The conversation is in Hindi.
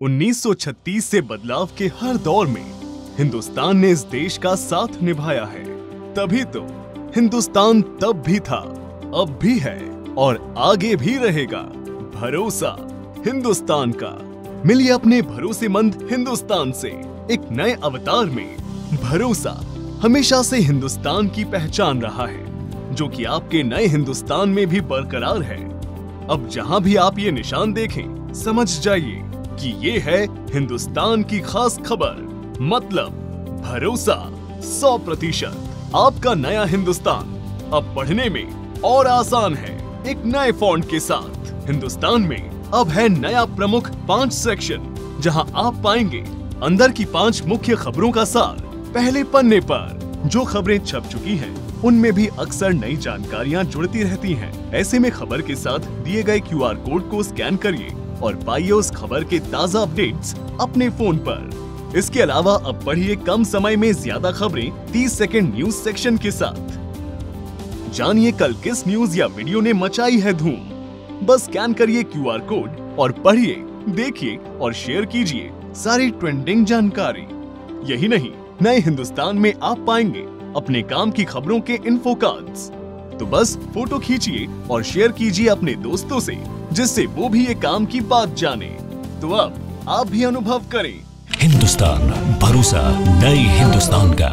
1936 से बदलाव के हर दौर में हिंदुस्तान ने इस देश का साथ निभाया है। तभी तो हिंदुस्तान तब भी था, अब भी है और आगे भी रहेगा। भरोसा हिंदुस्तान का। मिलिए अपने भरोसेमंद हिंदुस्तान से एक नए अवतार में। भरोसा हमेशा से हिंदुस्तान की पहचान रहा है, जो कि आपके नए हिंदुस्तान में भी बरकरार है। अब जहाँ भी आप ये निशान देखें, समझ जाइए कि ये है हिंदुस्तान की खास खबर। मतलब भरोसा 100 प्रतिशत। आपका नया हिंदुस्तान, अब पढ़ने में और आसान है। एक नए फॉन्ट के साथ। हिंदुस्तान में अब है नया प्रमुख पाँच सेक्शन जहाँ आप पाएँगे अंदर की पाँच मुख्य खबरों का सार। पहले पन्ने पर जो खबरें छप चुकी हैं, उनमें भी अक्सर नई जानकारियाँ जुड़ती रहती हैं। ऐसे में खबर के साथ दिए गए क्यूआर कोड को स्कैन करिए। और पाइए उस खबर के ताज़ा अपडेट्स अपने फ़ोन पर। इसके अलावा अब पढ़िए कम समय में ज़्यादा खबरें 30 सेकंड न्यूज़ सेक्शन के साथ। जानिए कल किस न्यूज़ या वीडियो ने मचाई है धूम। बस स्कैन करिए क्यूआर कोड और पढ़िए, देखिए और शेयर कीजिए सारी ट्रेंडिंग जानकारी। यही नहीं, नए हिंदुस्तान में आप पाएँगे अपने काम की खबरों के इन्फो कार्ड्स तो बस फ़ोटो खींचिए और शेयर कीजिए अपने दोस्तों से, जिससे वो भी ये काम की बात जाने। तो अब आप भी अनुभव करें। हिंदुस्तान, भरोसा, नई हिंदुस्तान का।